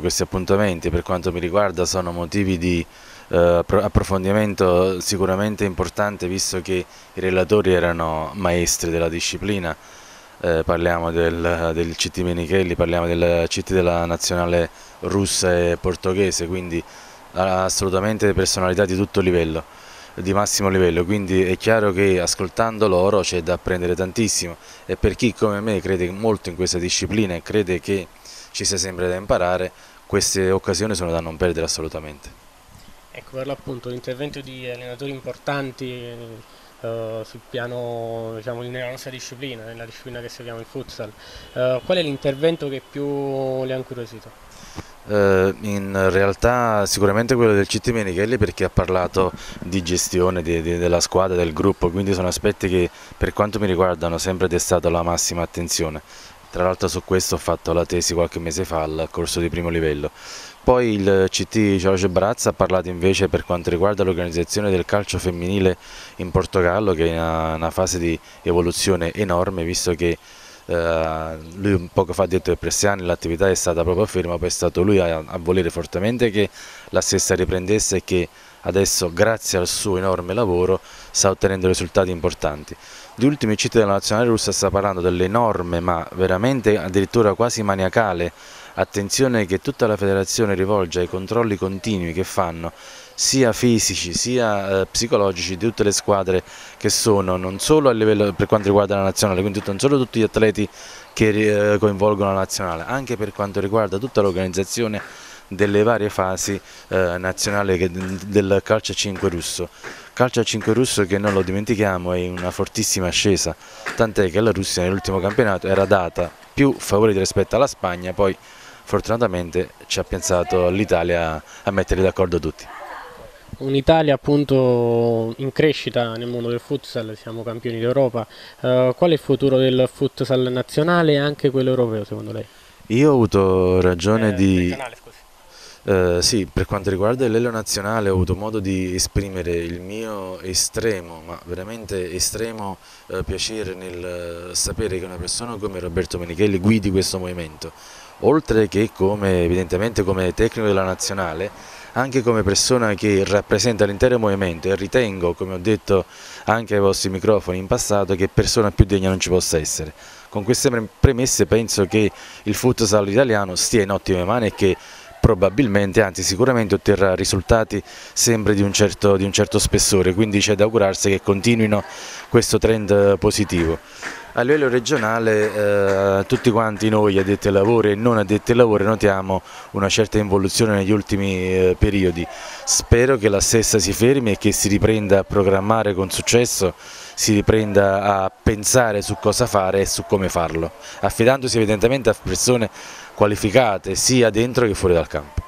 Questi appuntamenti per quanto mi riguarda sono motivi di eh, approfondimento sicuramente importante visto che i relatori erano maestri della disciplina, eh, parliamo del, del, CT Menichelli, parliamo del CT della nazionale russa e portoghese, quindi assolutamente personalità di tutto livello di massimo livello, quindi è chiaro che ascoltando loro c'è da apprendere tantissimo e per chi come me crede molto in questa disciplina e crede che ci sia sempre da imparare, queste occasioni sono da non perdere assolutamente. Ecco, per l'appunto l'intervento di allenatori importanti eh, sul piano, diciamo, nella nostra disciplina, nella disciplina che seguiamo il futsal, eh, qual è l'intervento che più le ha incuriosito? Eh, in realtà sicuramente quello del CT Menichelli perché ha parlato di gestione di, di, della squadra, del gruppo, quindi sono aspetti che per quanto mi riguarda hanno sempre destato la massima attenzione. Tra l'altro su questo ho fatto la tesi qualche mese fa al corso di primo livello. Poi il CT Giorgio Brazza ha parlato invece per quanto riguarda l'organizzazione del calcio femminile in Portogallo che è in una, fase di evoluzione enorme visto che eh, lui poco fa ha detto che per sei anni l'attività è stata proprio ferma, poi è stato lui a, a volere fortemente che la stessa riprendesse e che adesso grazie al suo enorme lavoro sta ottenendo risultati importanti. Gli ultimi CT della nazionale russa sta parlando dell'enorme ma veramente addirittura quasi maniacale attenzione che tutta la federazione rivolge ai controlli continui che fanno sia fisici sia eh, psicologici di tutte le squadre che sono non solo a livello per quanto riguarda la nazionale, quindi non solo tutti gli atleti che eh, coinvolgono la nazionale, anche per quanto riguarda tutta l'organizzazione delle varie fasi eh, nazionali che, del calcio a 5 russo. Calcio a 5 russo che non lo dimentichiamo è in una fortissima ascesa, tant'è che la Russia nell'ultimo campionato era data più favorita rispetto alla Spagna, poi fortunatamente ci ha pensato l'Italia a mettere d'accordo tutti un'Italia appunto in crescita nel mondo del futsal, siamo campioni d'Europa, uh, qual è il futuro del futsal nazionale e anche quello europeo secondo lei? Io ho avuto ragione eh, di... Uh, sì, per quanto riguarda l'Elio nazionale ho avuto modo di esprimere il mio estremo, ma veramente estremo uh, piacere nel sapere che una persona come Roberto Menichelli guidi questo movimento, oltre che come, evidentemente come tecnico della nazionale, anche come persona che rappresenta l'intero movimento e ritengo, come ho detto anche ai vostri microfoni in passato, che persona più degna non ci possa essere. Con queste premesse penso che il futsal italiano stia in ottime mani e che probabilmente, anzi sicuramente otterrà risultati sempre di un certo, di un certo spessore, quindi c'è da augurarsi che continuino questo trend positivo. A livello regionale eh, tutti quanti noi addetti ai lavori e non addetti ai lavori notiamo una certa involuzione negli ultimi eh, periodi. Spero che la stessa si fermi e che si riprenda a programmare con successo, si riprenda a pensare su cosa fare e su come farlo, affidandosi evidentemente a persone qualificate sia dentro che fuori dal campo.